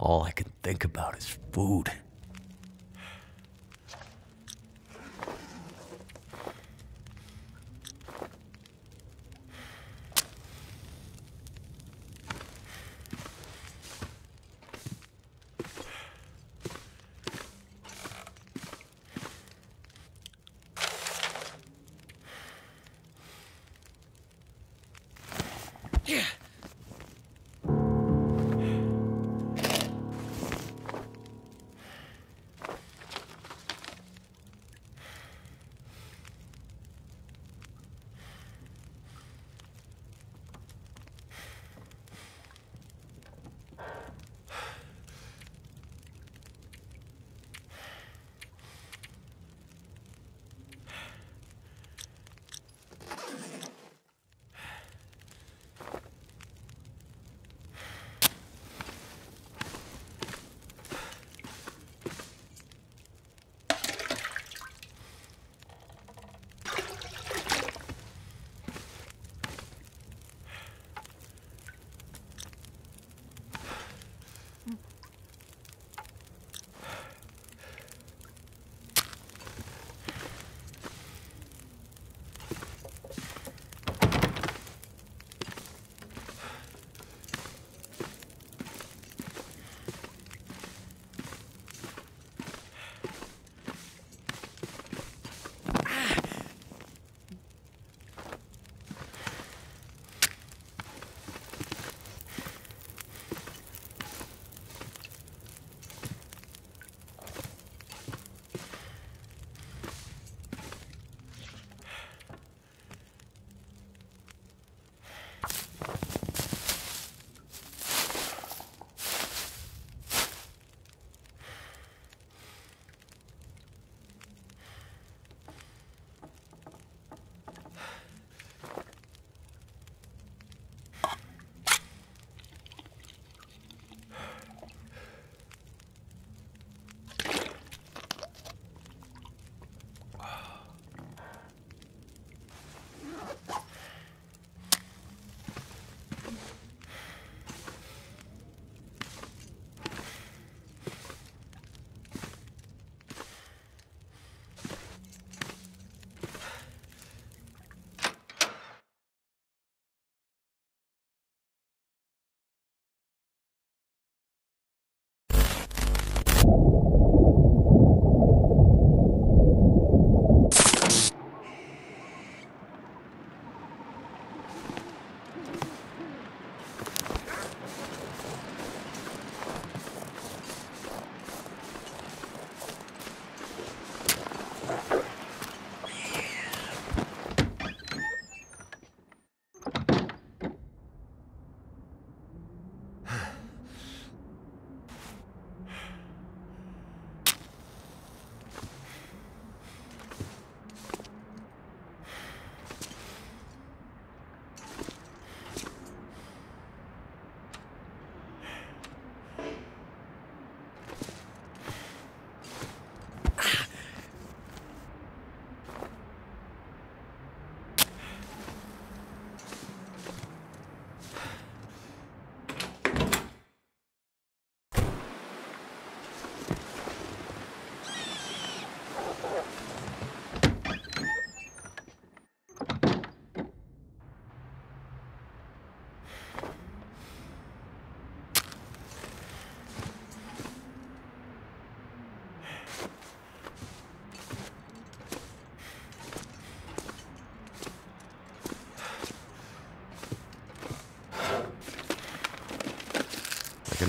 All I can think about is food.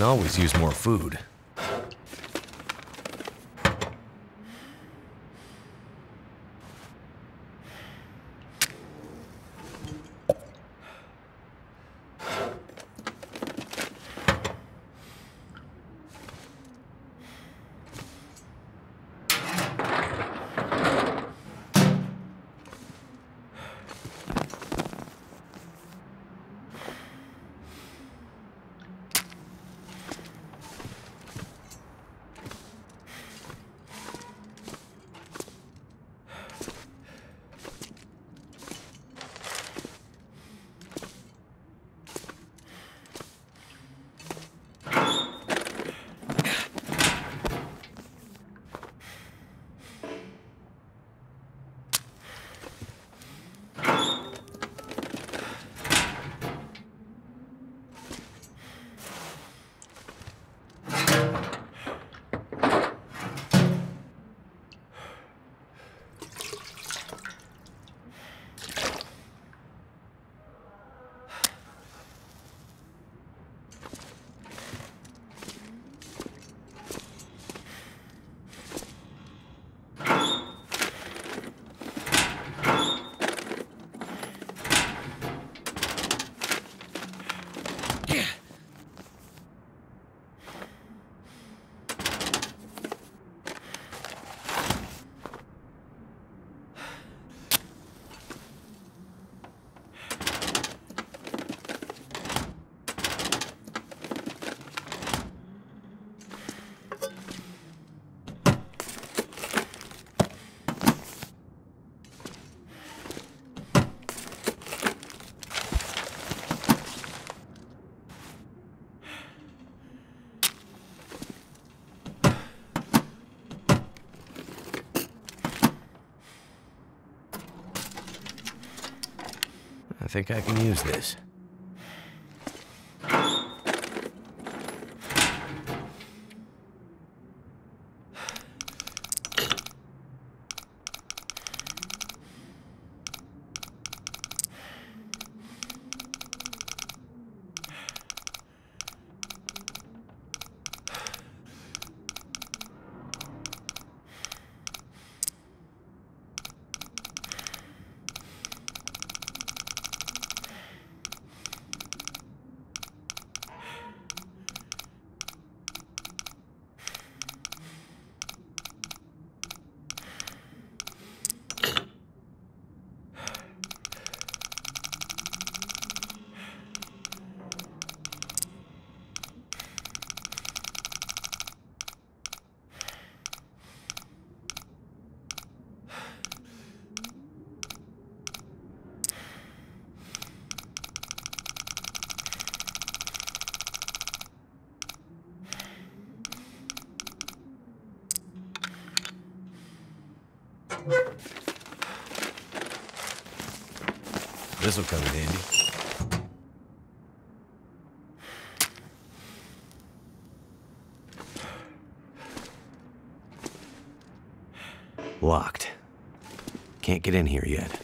Always use more food. Think I can use this. This'll come in handy. Locked. Can't get in here yet.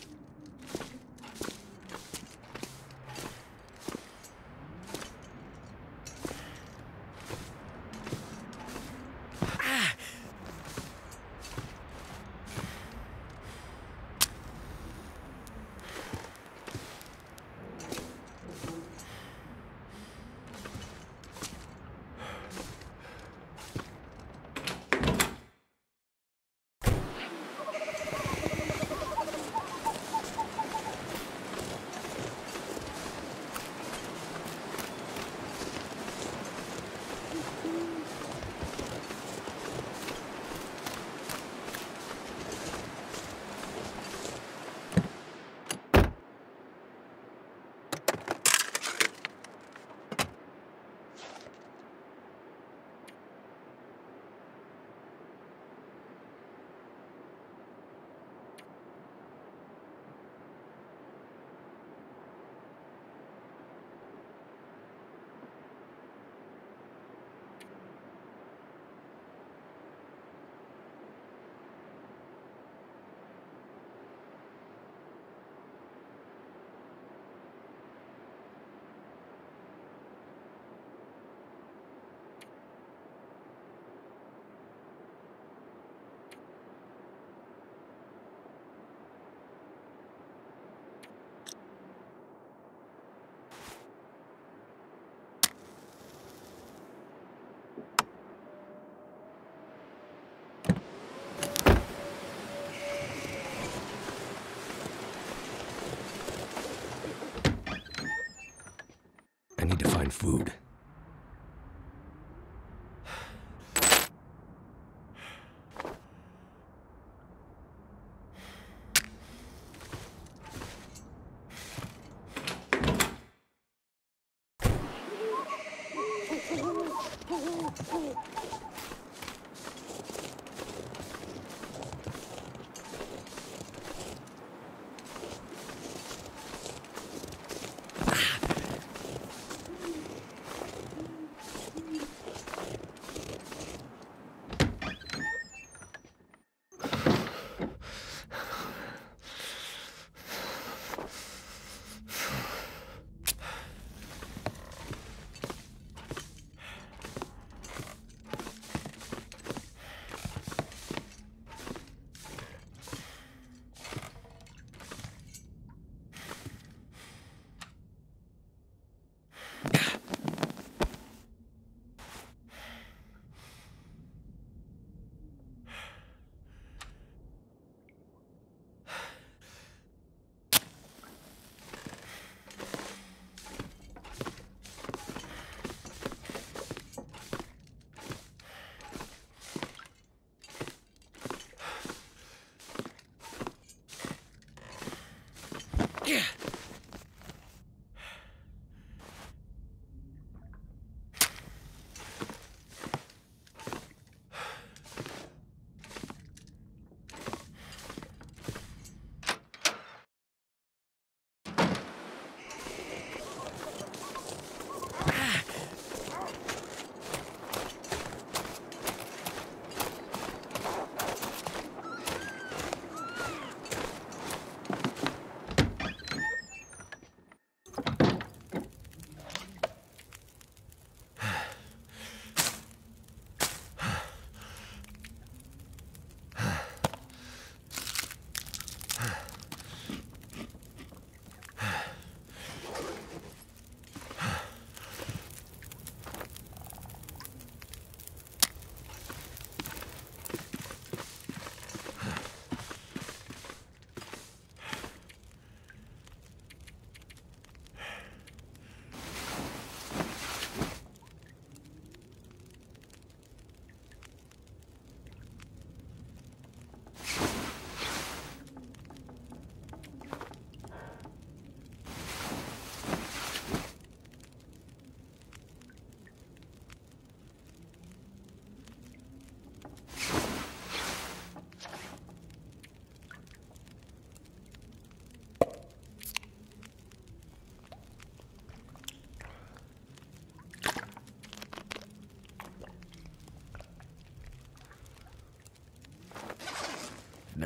Need to find food.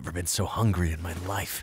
Never been so hungry in my life.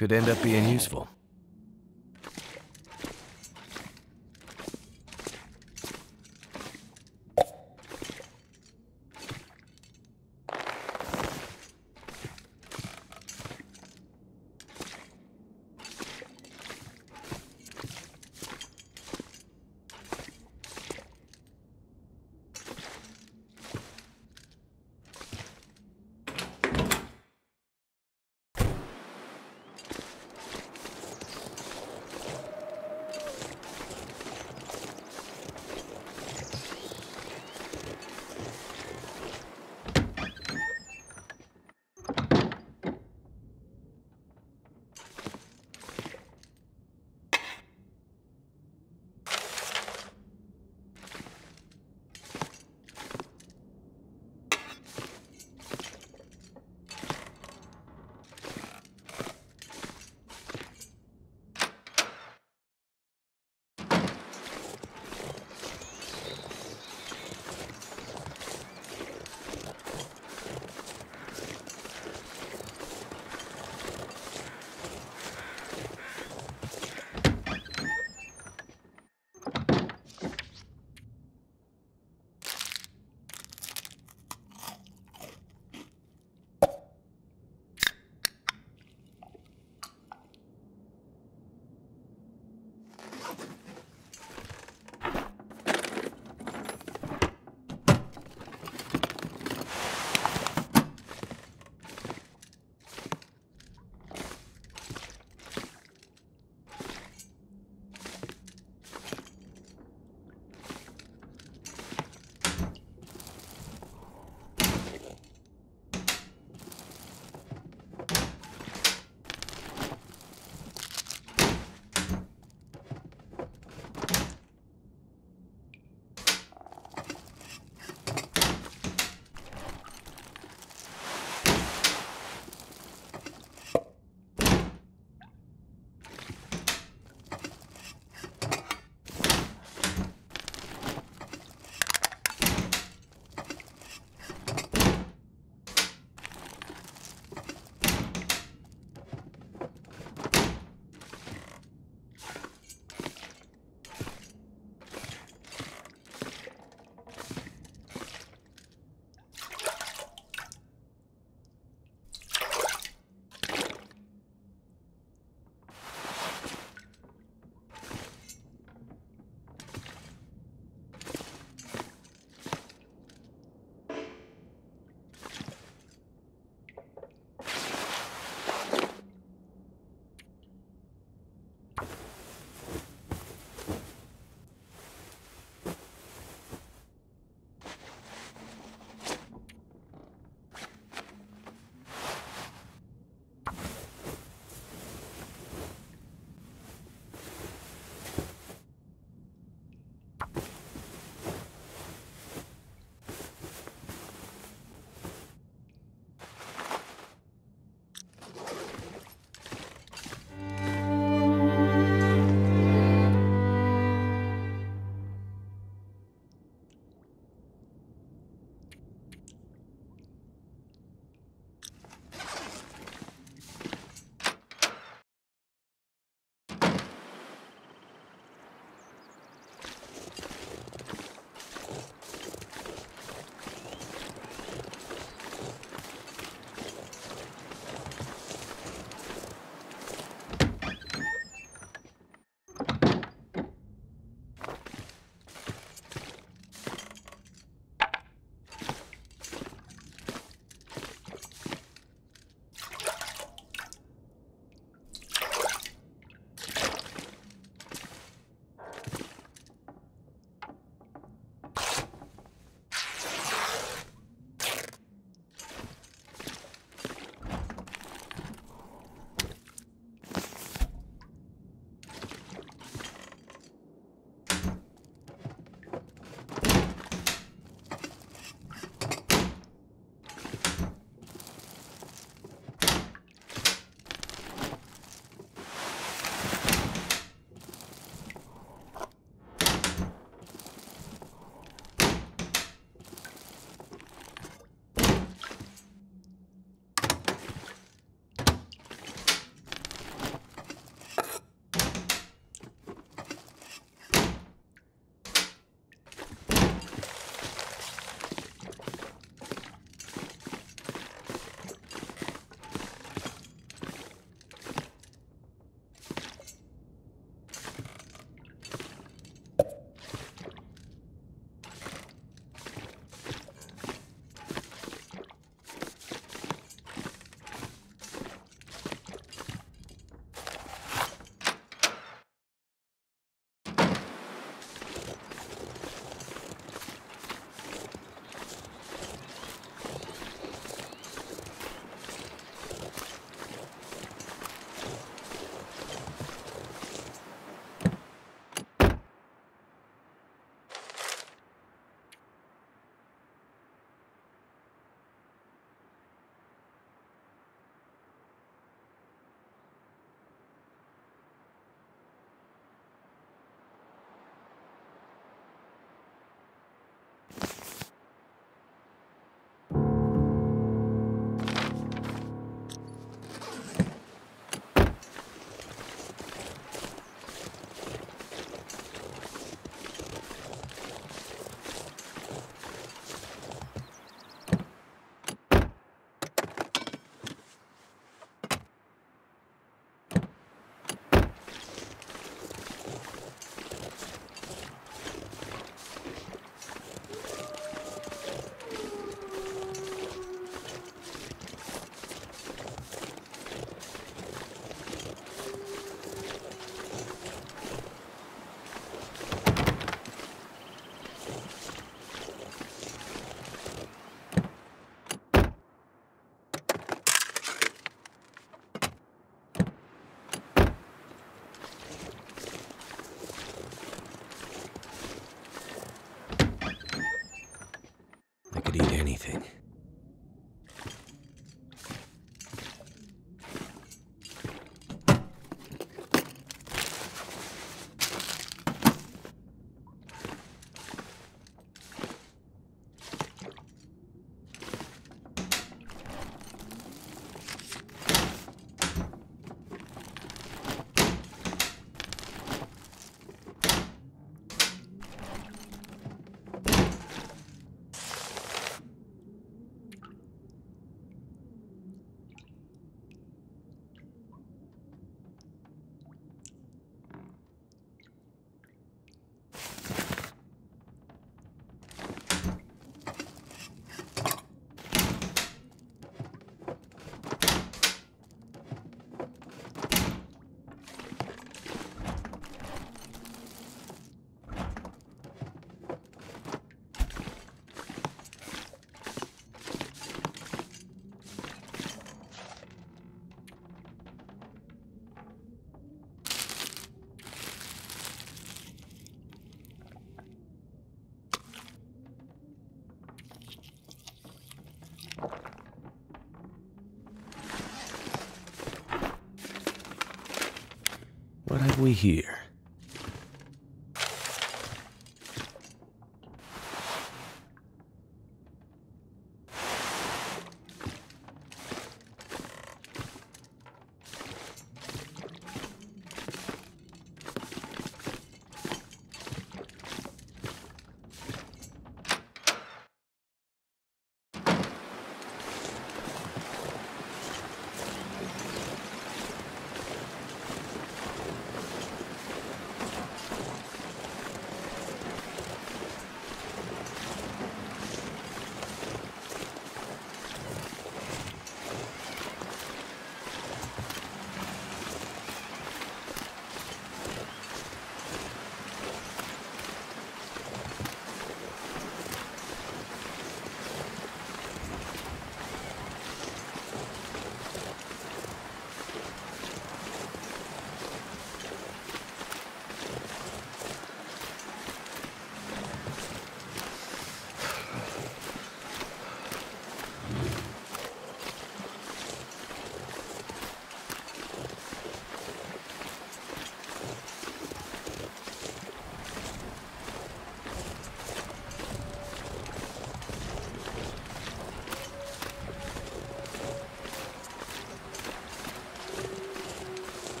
Could end up being useful. We here?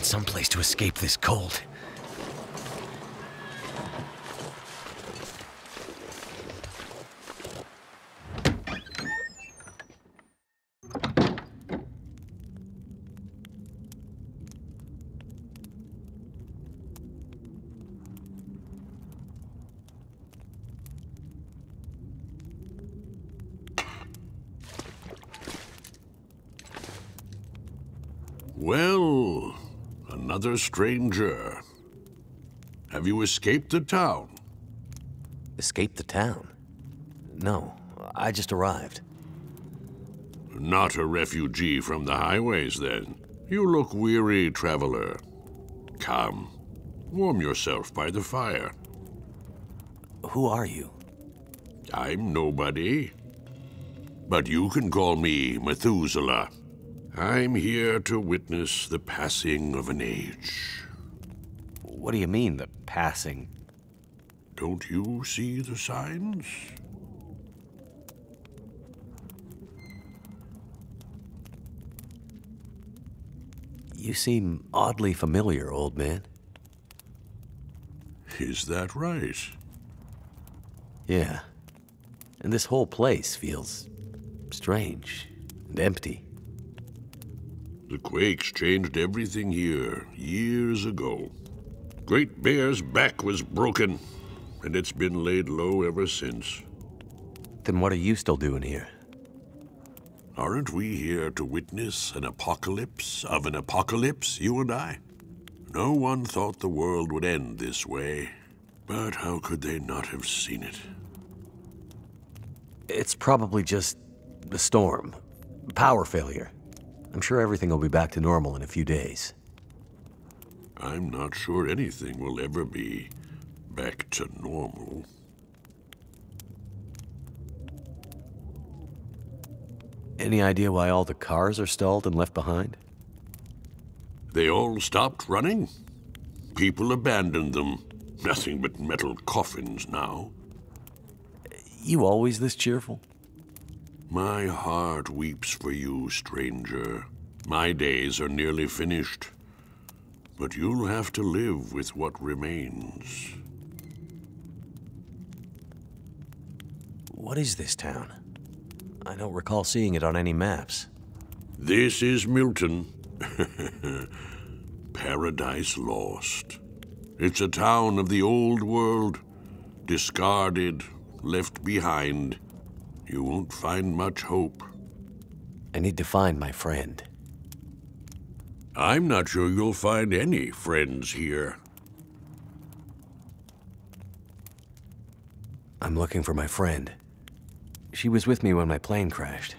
Find some place to escape this cold. Well, another stranger. Have you escaped the town? Escaped the town? No, I just arrived. Not a refugee from the highways, then. You look weary, traveler. Come, warm yourself by the fire. Who are you? I'm nobody. But you can call me Methuselah. I'm here to witness the passing of an age. What do you mean, the passing? Don't you see the signs? You seem oddly familiar, old man. Is that right? Yeah. And this whole place feels strange and empty. The quakes changed everything here years ago. Great Bear's back was broken, and it's been laid low ever since. Then what are you still doing here? Aren't we here to witness an apocalypse of an apocalypse, you and I? No one thought the world would end this way, but how could they not have seen it? It's probably just the storm, power failure. I'm sure everything will be back to normal in a few days. I'm not sure anything will ever be back to normal. Any idea why all the cars are stalled and left behind? They all stopped running. People abandoned them. Nothing but metal coffins now. You always this cheerful? My heart weeps for you, stranger. My days are nearly finished. But you'll have to live with what remains. What is this town? I don't recall seeing it on any maps. This is Milton. Paradise Lost. It's a town of the old world, discarded, left behind. You won't find much hope. I need to find my friend. I'm not sure you'll find any friends here. I'm looking for my friend. She was with me when my plane crashed.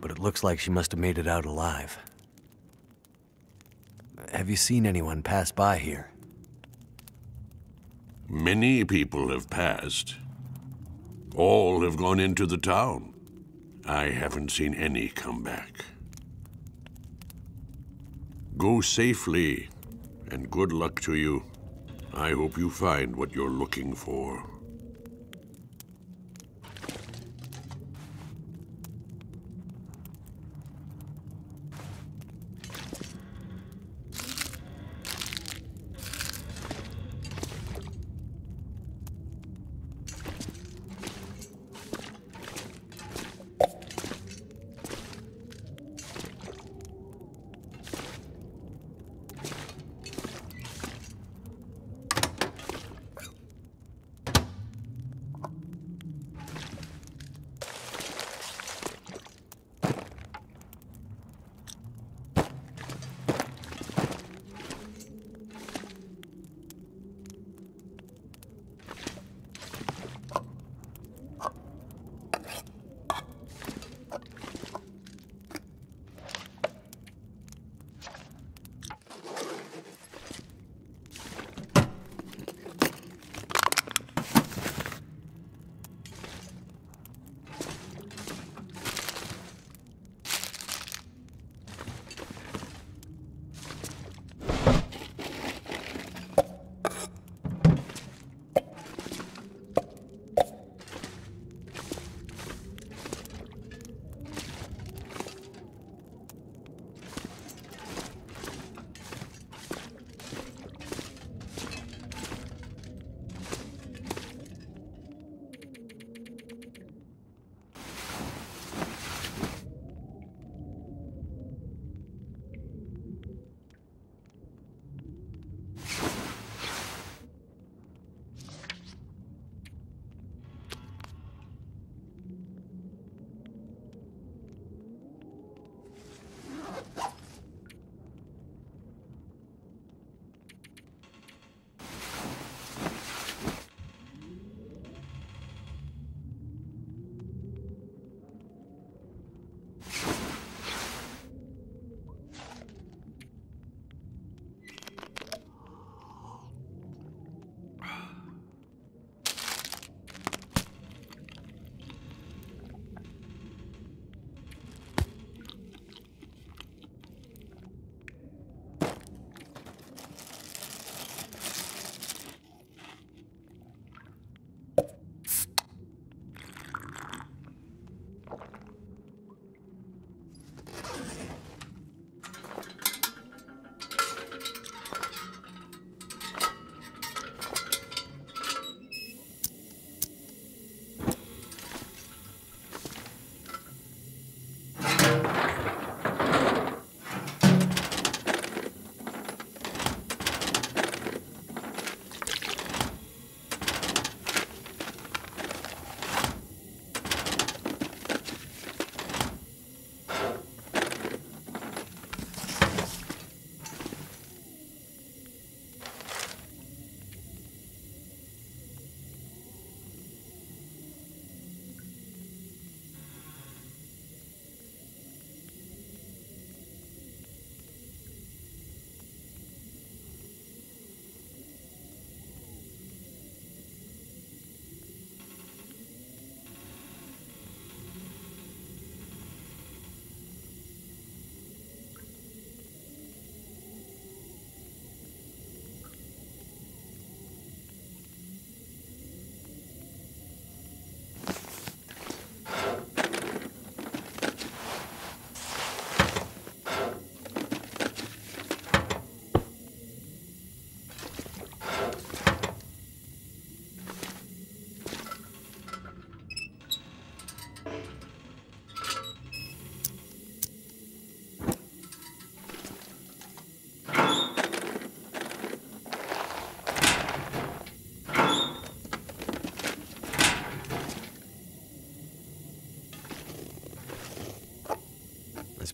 But it looks like she must have made it out alive. Have you seen anyone pass by here? Many people have passed. All have gone into the town. I haven't seen any come back. Go safely, and good luck to you. I hope you find what you're looking for.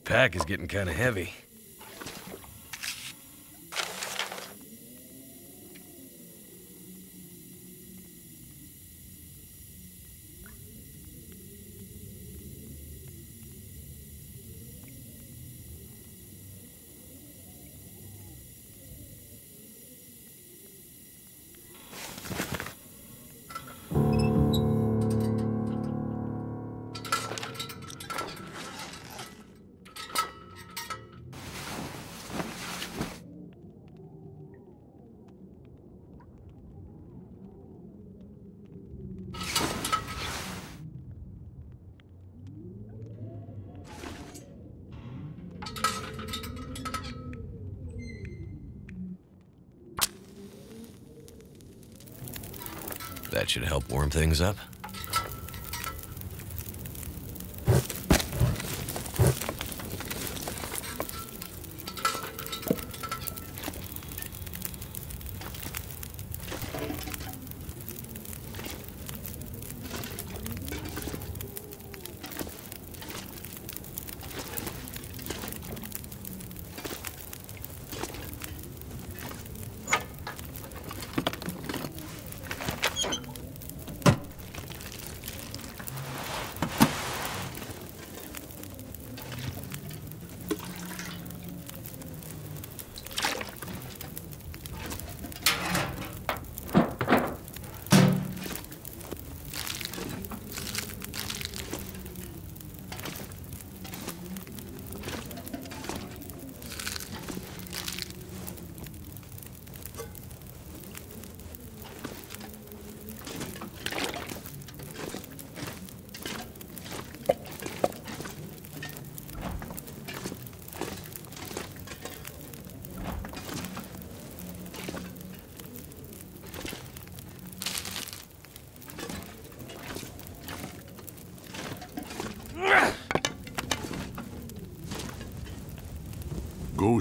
Pack is getting kind of heavy. That should help warm things up.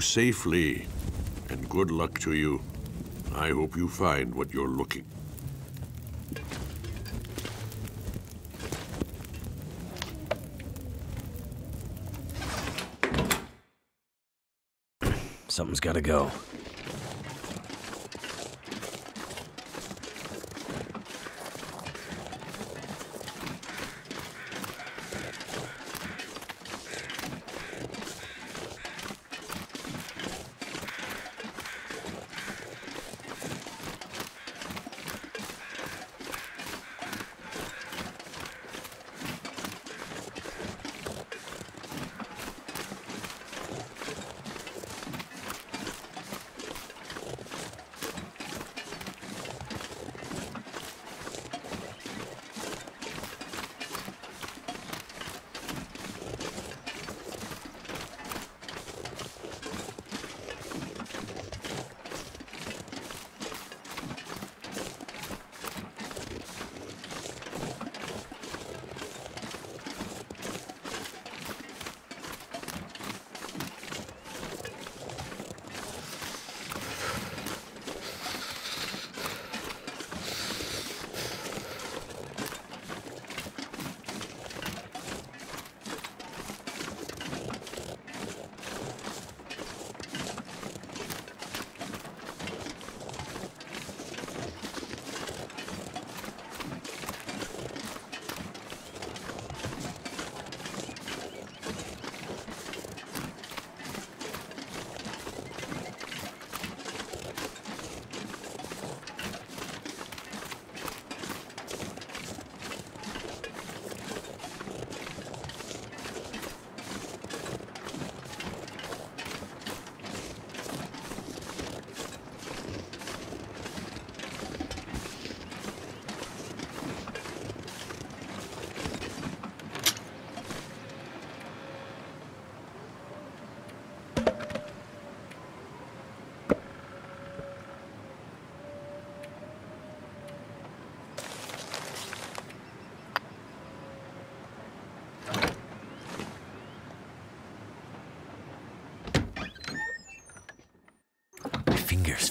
Safely, and good luck to you. I hope you find what you're looking. Something's gotta go.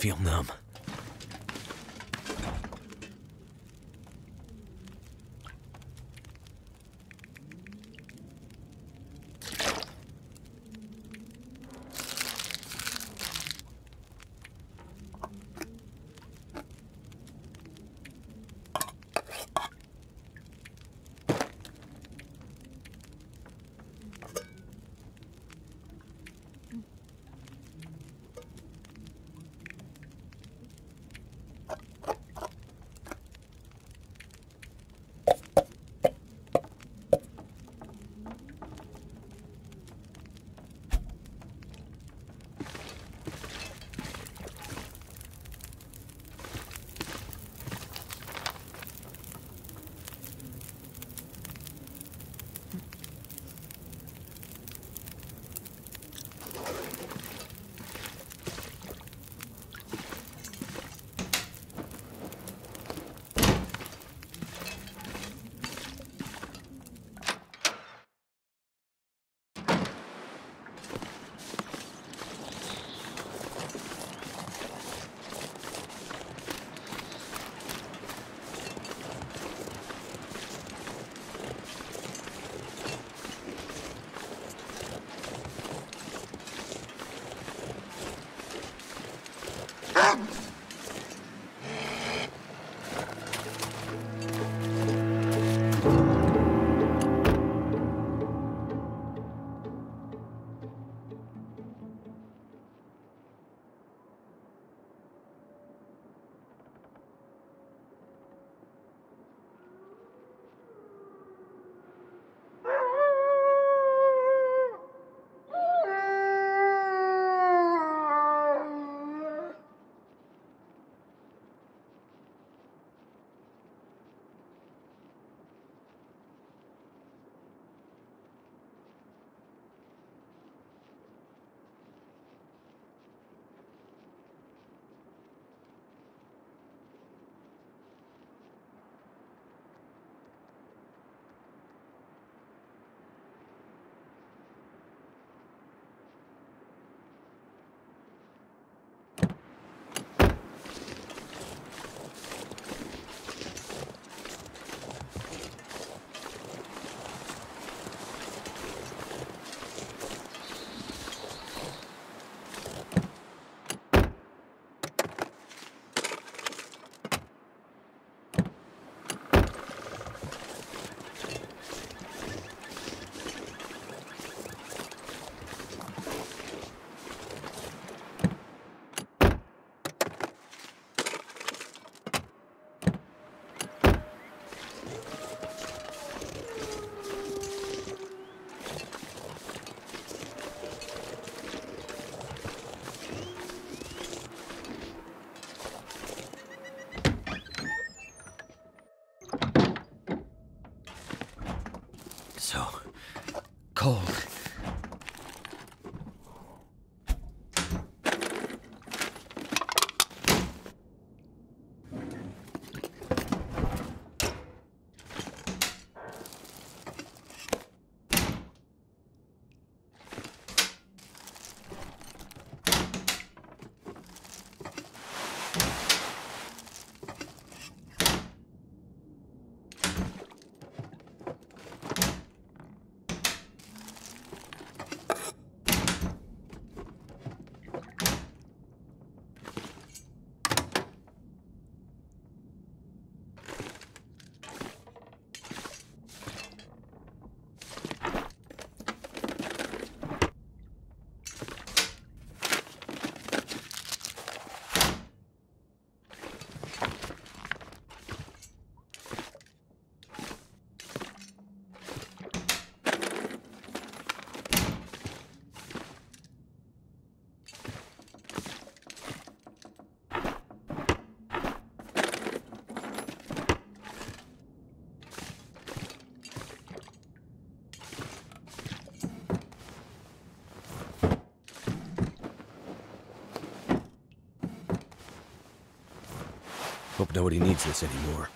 feel numb. Nobody needs this anymore.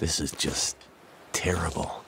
This is just terrible.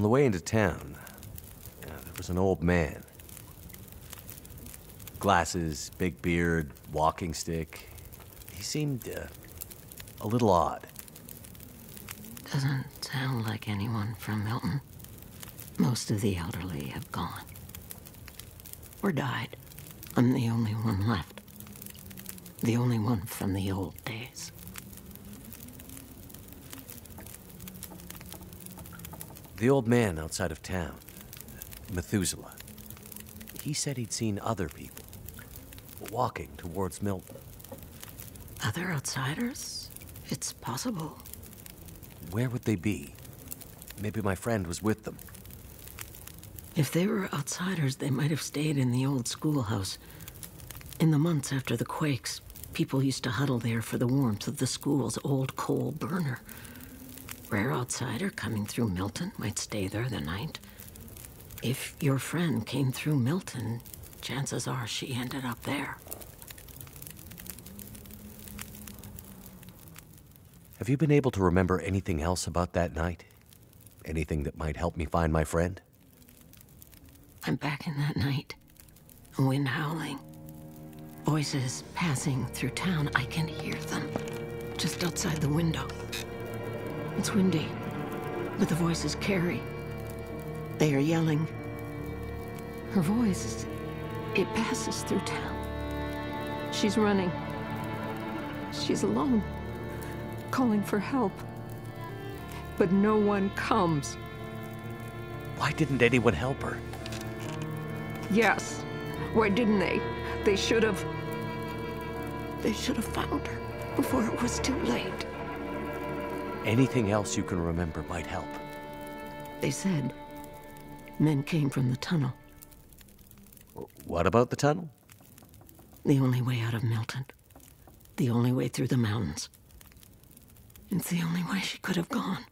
On the way into town, yeah, there was an old man. Glasses, big beard, walking stick. He seemed uh, a little odd. Doesn't sound like anyone from Milton. Most of the elderly have gone. Or died. I'm the only one left. The only one from the old days. The old man outside of town, Methuselah, he said he'd seen other people walking towards Milton. Other outsiders? It's possible. Where would they be? Maybe my friend was with them. If they were outsiders, they might have stayed in the old schoolhouse. In the months after the quakes, people used to huddle there for the warmth of the school's old coal burner. Rare outsider coming through Milton might stay there the night. If your friend came through Milton, chances are she ended up there. Have you been able to remember anything else about that night? Anything that might help me find my friend? I'm back in that night. Wind howling. Voices passing through town. I can hear them. Just outside the window. It's windy, but the voices carry. They are yelling. Her voice, it passes through town. She's running. She's alone, calling for help. But no one comes. Why didn't anyone help her? Yes. Why didn't they? They should have. They should have found her before it was too late. Anything else you can remember might help. They said men came from the tunnel. What about the tunnel? The only way out of Milton. The only way through the mountains. It's the only way she could have gone.